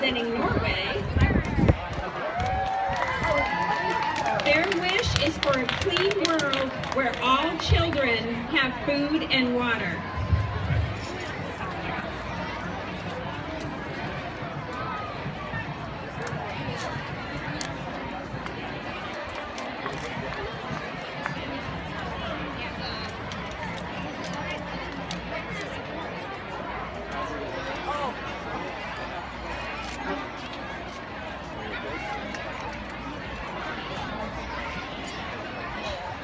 representing Norway. Their wish is for a clean world where all children have food and water.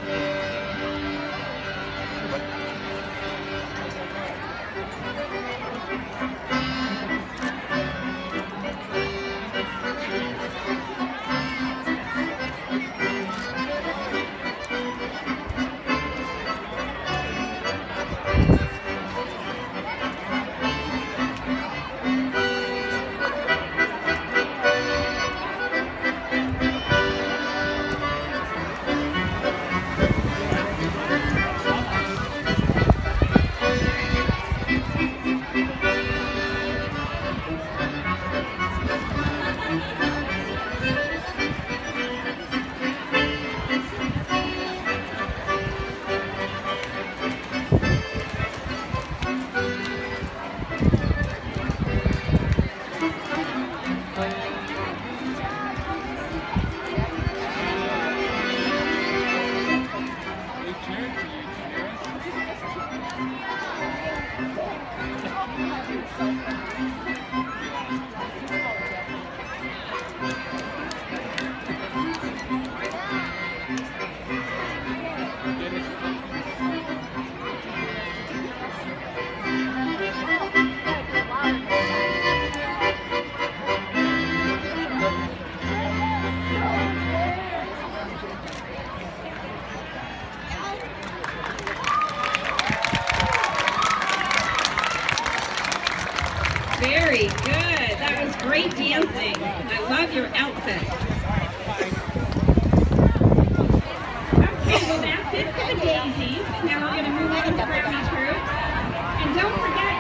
Yeah. Very good great dancing. I love your outfit. Okay, well that's it for the daisies. Now we're going to move on to Brownie Troop. And don't forget,